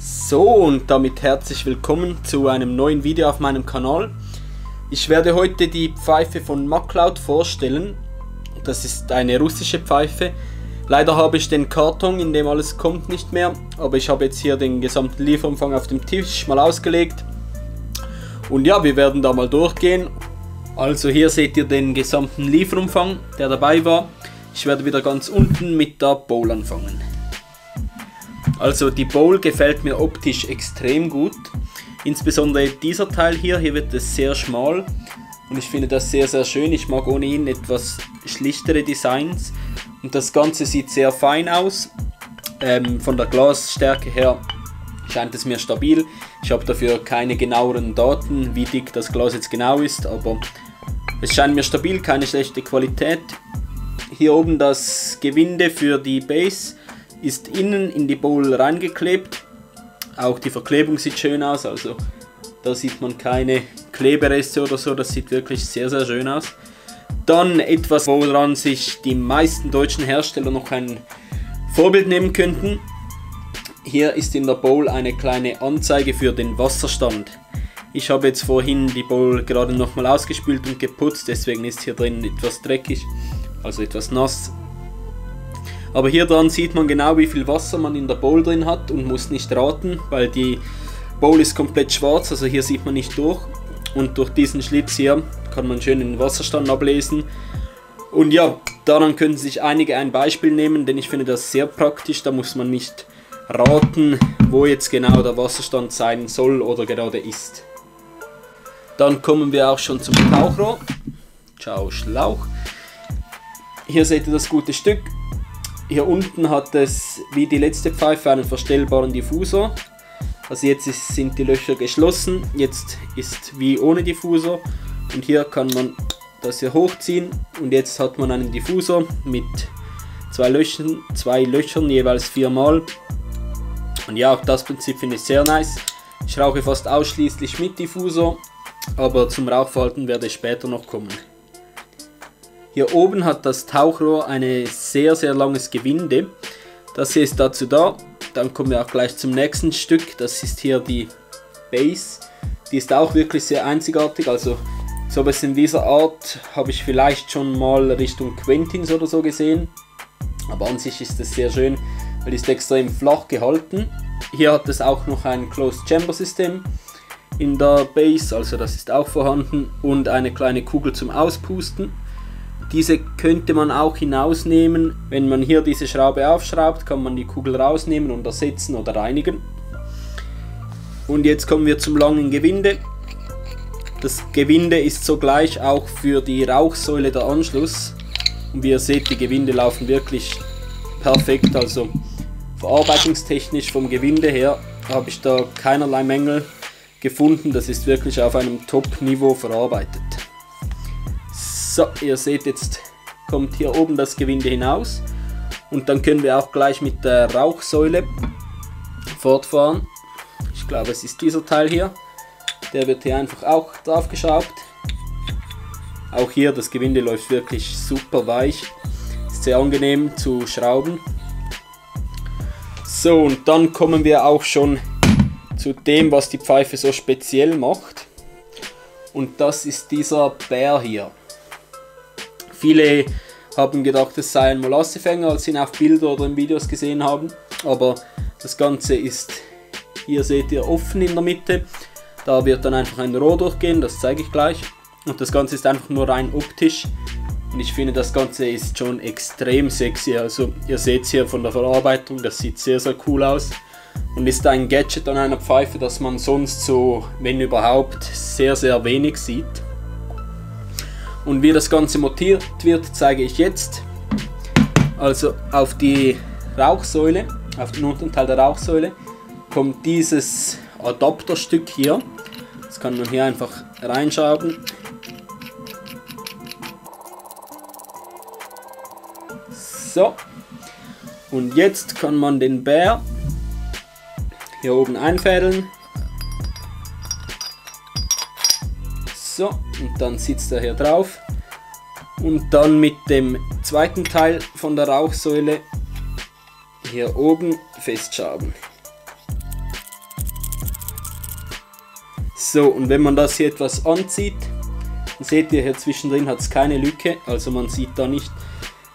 So und damit herzlich willkommen zu einem neuen Video auf meinem Kanal. Ich werde heute die Pfeife von MacLeod vorstellen. Das ist eine russische Pfeife. Leider habe ich den Karton, in dem alles kommt, nicht mehr. Aber ich habe jetzt hier den gesamten Lieferumfang auf dem Tisch mal ausgelegt. Und ja, wir werden da mal durchgehen. Also hier seht ihr den gesamten Lieferumfang, der dabei war. Ich werde wieder ganz unten mit der Bowl anfangen. Also die Bowl gefällt mir optisch extrem gut. Insbesondere dieser Teil hier, hier wird es sehr schmal und ich finde das sehr sehr schön. Ich mag ohnehin etwas schlichtere Designs und das Ganze sieht sehr fein aus. Ähm, von der Glasstärke her scheint es mir stabil. Ich habe dafür keine genaueren Daten, wie dick das Glas jetzt genau ist, aber es scheint mir stabil, keine schlechte Qualität. Hier oben das Gewinde für die Base ist innen in die Bowl reingeklebt. Auch die Verklebung sieht schön aus, also da sieht man keine Klebereste oder so, das sieht wirklich sehr sehr schön aus. Dann etwas, woran sich die meisten deutschen Hersteller noch ein Vorbild nehmen könnten. Hier ist in der Bowl eine kleine Anzeige für den Wasserstand. Ich habe jetzt vorhin die Bowl gerade nochmal ausgespült und geputzt, deswegen ist hier drin etwas dreckig, also etwas nass. Aber hier dran sieht man genau wie viel Wasser man in der Bowl drin hat und muss nicht raten, weil die Bowl ist komplett schwarz, also hier sieht man nicht durch. Und durch diesen Schlitz hier kann man schön den Wasserstand ablesen. Und ja, daran können sich einige ein Beispiel nehmen, denn ich finde das sehr praktisch, da muss man nicht raten, wo jetzt genau der Wasserstand sein soll oder gerade ist. Dann kommen wir auch schon zum Tauchrohr. Ciao Schlauch. Hier seht ihr das gute Stück. Hier unten hat es wie die letzte Pfeife einen verstellbaren Diffusor. Also jetzt ist, sind die Löcher geschlossen, jetzt ist wie ohne Diffusor und hier kann man das hier hochziehen und jetzt hat man einen Diffusor mit zwei Löchern, zwei Löchern jeweils viermal. Und ja, auch das Prinzip finde ich sehr nice. Ich rauche fast ausschließlich mit Diffusor, aber zum Rauchverhalten werde ich später noch kommen. Hier oben hat das Tauchrohr ein sehr sehr langes Gewinde. Das hier ist dazu da. Dann kommen wir auch gleich zum nächsten Stück. Das ist hier die Base. Die ist auch wirklich sehr einzigartig. Also so etwas in dieser Art habe ich vielleicht schon mal Richtung Quentins oder so gesehen. Aber an sich ist es sehr schön, weil die ist extrem flach gehalten. Hier hat es auch noch ein Closed Chamber System in der Base, also das ist auch vorhanden und eine kleine Kugel zum Auspusten. Diese könnte man auch hinausnehmen. Wenn man hier diese Schraube aufschraubt, kann man die Kugel rausnehmen und ersetzen oder reinigen. Und jetzt kommen wir zum langen Gewinde. Das Gewinde ist sogleich auch für die Rauchsäule der Anschluss. Und wie ihr seht, die Gewinde laufen wirklich perfekt. Also verarbeitungstechnisch vom Gewinde her habe ich da keinerlei Mängel gefunden. Das ist wirklich auf einem Top-Niveau verarbeitet. So, ihr seht jetzt kommt hier oben das Gewinde hinaus und dann können wir auch gleich mit der Rauchsäule fortfahren. Ich glaube es ist dieser Teil hier. Der wird hier einfach auch drauf geschraubt. Auch hier das Gewinde läuft wirklich super weich. Ist sehr angenehm zu schrauben. So und dann kommen wir auch schon zu dem was die Pfeife so speziell macht. Und das ist dieser Bär hier. Viele haben gedacht, es sei ein Molassefänger, als sie ihn auf Bilder oder in Videos gesehen haben. Aber das Ganze ist, hier seht ihr, offen in der Mitte. Da wird dann einfach ein Rohr durchgehen, das zeige ich gleich. Und das Ganze ist einfach nur rein optisch. Und ich finde, das Ganze ist schon extrem sexy. Also ihr seht es hier von der Verarbeitung, das sieht sehr, sehr cool aus. Und ist ein Gadget an einer Pfeife, das man sonst so, wenn überhaupt, sehr, sehr wenig sieht. Und wie das Ganze montiert wird, zeige ich jetzt. Also auf die Rauchsäule, auf den unteren Teil der Rauchsäule, kommt dieses Adapterstück hier. Das kann man hier einfach reinschrauben. So. Und jetzt kann man den Bär hier oben einfädeln. So, und dann sitzt er hier drauf. Und dann mit dem zweiten Teil von der Rauchsäule hier oben festschrauben. So, und wenn man das hier etwas anzieht, dann seht ihr hier zwischendrin hat es keine Lücke, also man sieht da nicht,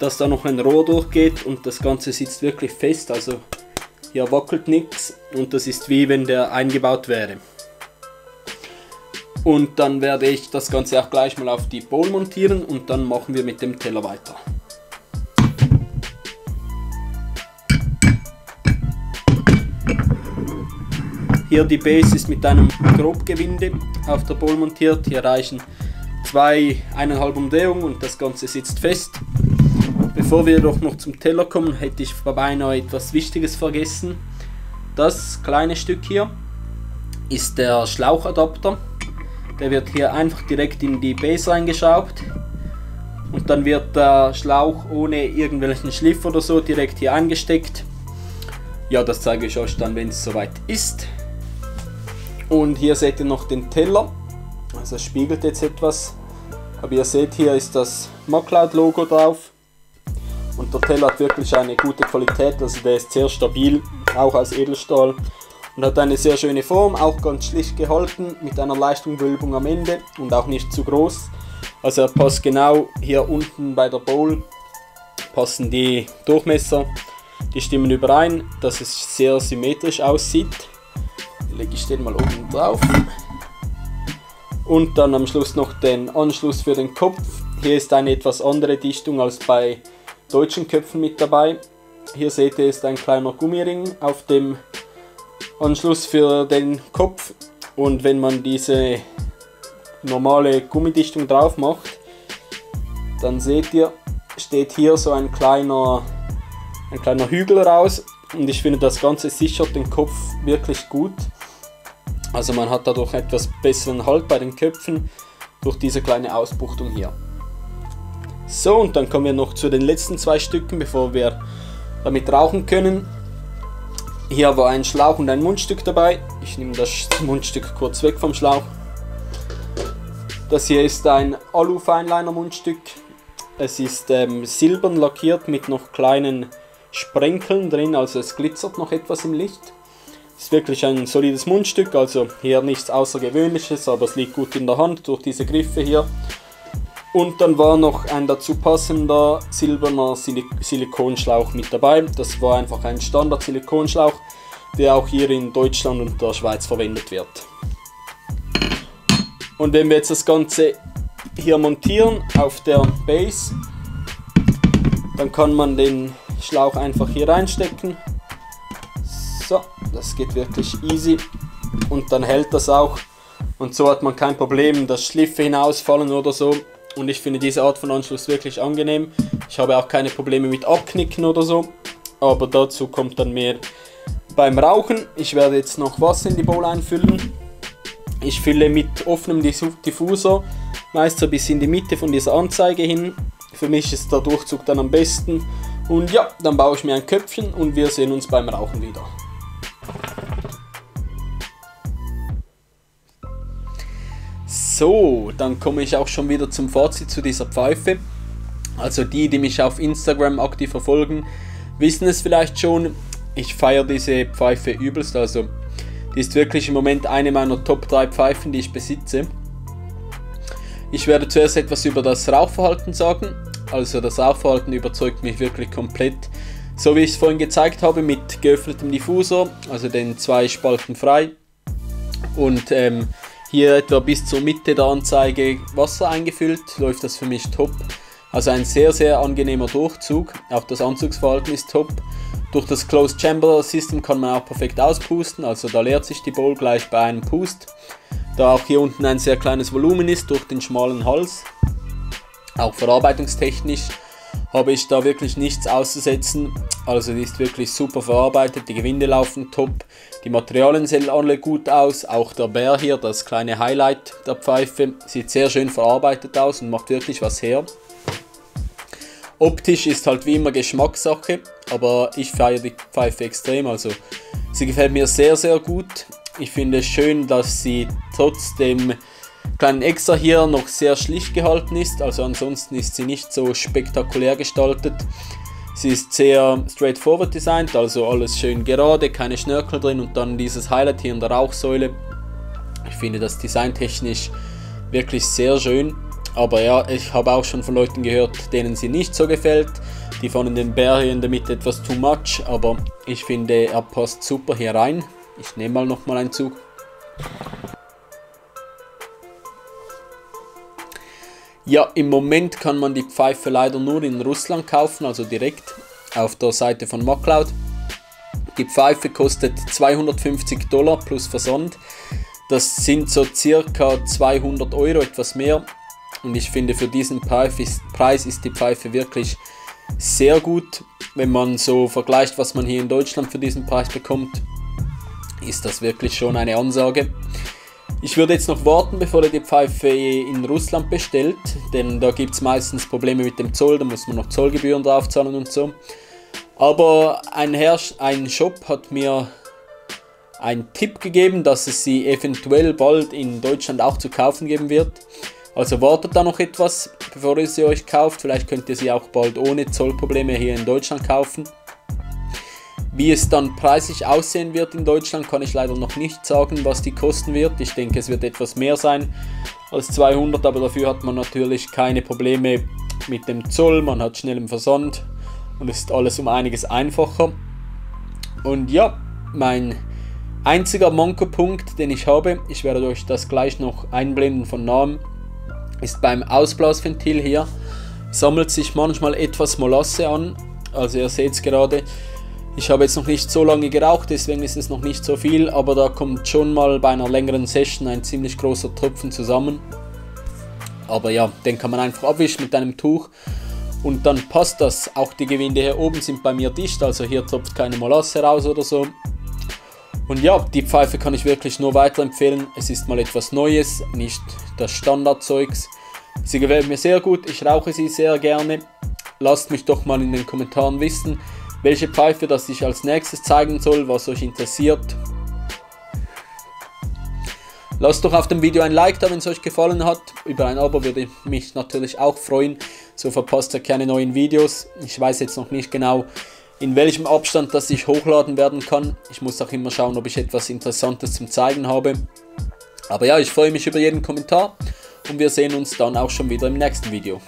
dass da noch ein Rohr durchgeht und das Ganze sitzt wirklich fest, also hier wackelt nichts und das ist wie wenn der eingebaut wäre. Und dann werde ich das Ganze auch gleich mal auf die Bowl montieren und dann machen wir mit dem Teller weiter. Hier die Base ist mit einem Grobgewinde auf der Bowl montiert. Hier reichen zwei, eineinhalb Umdrehungen und das Ganze sitzt fest. Bevor wir doch noch zum Teller kommen, hätte ich beinahe etwas Wichtiges vergessen. Das kleine Stück hier ist der Schlauchadapter. Der wird hier einfach direkt in die Base reingeschraubt und dann wird der Schlauch ohne irgendwelchen Schliff oder so direkt hier eingesteckt. Ja, das zeige ich euch dann, wenn es soweit ist. Und hier seht ihr noch den Teller. Also es spiegelt jetzt etwas. Aber ihr seht, hier ist das MacLeod Logo drauf. Und der Teller hat wirklich eine gute Qualität, also der ist sehr stabil, auch aus Edelstahl. Und hat eine sehr schöne Form, auch ganz schlicht gehalten, mit einer leichten Wölbung am Ende und auch nicht zu groß. Also er passt genau hier unten bei der Bowl, passen die Durchmesser, die stimmen überein, dass es sehr symmetrisch aussieht. Lege ich den mal oben drauf. Und dann am Schluss noch den Anschluss für den Kopf. Hier ist eine etwas andere Dichtung als bei deutschen Köpfen mit dabei. Hier seht ihr ist ein kleiner Gummiring auf dem Anschluss für den Kopf und wenn man diese normale Gummidichtung drauf macht, dann seht ihr, steht hier so ein kleiner, ein kleiner Hügel raus und ich finde das Ganze sichert den Kopf wirklich gut. Also man hat dadurch etwas besseren Halt bei den Köpfen durch diese kleine Ausbuchtung hier. So, und dann kommen wir noch zu den letzten zwei Stücken, bevor wir damit rauchen können. Hier war ein Schlauch und ein Mundstück dabei. Ich nehme das Mundstück kurz weg vom Schlauch. Das hier ist ein Alu-Feinliner Mundstück. Es ist ähm, silbern lackiert mit noch kleinen Sprenkeln drin, also es glitzert noch etwas im Licht. Ist wirklich ein solides Mundstück, also hier nichts Außergewöhnliches, aber es liegt gut in der Hand durch diese Griffe hier. Und dann war noch ein dazu passender silberner Silik Silikonschlauch mit dabei. Das war einfach ein Standard-Silikonschlauch, der auch hier in Deutschland und der Schweiz verwendet wird. Und wenn wir jetzt das Ganze hier montieren auf der Base, dann kann man den Schlauch einfach hier reinstecken. So, das geht wirklich easy. Und dann hält das auch. Und so hat man kein Problem, dass Schliffe hinausfallen oder so und ich finde diese Art von Anschluss wirklich angenehm. Ich habe auch keine Probleme mit Abknicken oder so, aber dazu kommt dann mehr beim Rauchen. Ich werde jetzt noch Wasser in die Bowl einfüllen. Ich fülle mit offenem Diffusor, meist so bis in die Mitte von dieser Anzeige hin. Für mich ist der Durchzug dann am besten. Und ja, dann baue ich mir ein Köpfchen und wir sehen uns beim Rauchen wieder. So, dann komme ich auch schon wieder zum Fazit zu dieser Pfeife. Also die, die mich auf Instagram aktiv verfolgen, wissen es vielleicht schon. Ich feiere diese Pfeife übelst. Also die ist wirklich im Moment eine meiner Top 3 Pfeifen, die ich besitze. Ich werde zuerst etwas über das Rauchverhalten sagen. Also das Rauchverhalten überzeugt mich wirklich komplett. So wie ich es vorhin gezeigt habe mit geöffnetem Diffusor, also den zwei Spalten frei. Und ähm, hier etwa bis zur Mitte der Anzeige Wasser eingefüllt, läuft das für mich top. Also ein sehr, sehr angenehmer Durchzug. Auch das Anzugsverhalten ist top. Durch das Closed Chamber System kann man auch perfekt auspusten, also da leert sich die Bowl gleich bei einem Pust. Da auch hier unten ein sehr kleines Volumen ist durch den schmalen Hals. Auch verarbeitungstechnisch habe ich da wirklich nichts auszusetzen. Also die ist wirklich super verarbeitet, die Gewinde laufen top, die Materialien sehen alle gut aus, auch der Bär hier, das kleine Highlight der Pfeife, sieht sehr schön verarbeitet aus und macht wirklich was her. Optisch ist halt wie immer Geschmackssache, aber ich feiere die Pfeife extrem, also sie gefällt mir sehr sehr gut. Ich finde es schön, dass sie trotzdem kleinen Extra hier noch sehr schlicht gehalten ist, also ansonsten ist sie nicht so spektakulär gestaltet. Sie ist sehr straightforward designt, also alles schön gerade, keine Schnörkel drin und dann dieses Highlight hier in der Rauchsäule. Ich finde das designtechnisch wirklich sehr schön. Aber ja, ich habe auch schon von Leuten gehört, denen sie nicht so gefällt. Die fanden den Bär hier in der Mitte etwas too much, aber ich finde, er passt super hier rein. Ich nehme mal nochmal einen Zug. Ja, im Moment kann man die Pfeife leider nur in Russland kaufen, also direkt auf der Seite von MacLeod. Die Pfeife kostet 250 Dollar plus Versand. Das sind so circa 200 Euro, etwas mehr. Und ich finde, für diesen Preis ist die Pfeife wirklich sehr gut. Wenn man so vergleicht, was man hier in Deutschland für diesen Preis bekommt, ist das wirklich schon eine Ansage. Ich würde jetzt noch warten, bevor er die Pfeife in Russland bestellt, denn da gibt es meistens Probleme mit dem Zoll, da muss man noch Zollgebühren draufzahlen und so. Aber ein, Herrsch ein Shop hat mir einen Tipp gegeben, dass es sie eventuell bald in Deutschland auch zu kaufen geben wird. Also wartet da noch etwas, bevor ihr sie euch kauft. Vielleicht könnt ihr sie auch bald ohne Zollprobleme hier in Deutschland kaufen. Wie es dann preislich aussehen wird in Deutschland, kann ich leider noch nicht sagen, was die kosten wird. Ich denke, es wird etwas mehr sein als 200, aber dafür hat man natürlich keine Probleme mit dem Zoll, man hat schnellen Versand und es ist alles um einiges einfacher. Und ja, mein einziger Manko-Punkt, den ich habe, ich werde euch das gleich noch einblenden von Namen, ist beim Ausblasventil hier, sammelt sich manchmal etwas Molasse an. Also ihr seht es gerade, ich habe jetzt noch nicht so lange geraucht, deswegen ist es noch nicht so viel, aber da kommt schon mal bei einer längeren Session ein ziemlich großer Tropfen zusammen. Aber ja, den kann man einfach abwischen mit einem Tuch und dann passt das. Auch die Gewinde hier oben sind bei mir dicht, also hier tropft keine Molasse raus oder so. Und ja, die Pfeife kann ich wirklich nur weiterempfehlen. Es ist mal etwas Neues, nicht das Standardzeugs. Sie gefällt mir sehr gut, ich rauche sie sehr gerne. Lasst mich doch mal in den Kommentaren wissen, welche Pfeife das ich als nächstes zeigen soll, was euch interessiert. Lasst doch auf dem Video ein Like da, wenn es euch gefallen hat. Über ein Abo würde ich mich natürlich auch freuen. So verpasst ihr keine neuen Videos. Ich weiß jetzt noch nicht genau, in welchem Abstand das ich hochladen werden kann. Ich muss auch immer schauen, ob ich etwas Interessantes zum Zeigen habe. Aber ja, ich freue mich über jeden Kommentar und wir sehen uns dann auch schon wieder im nächsten Video.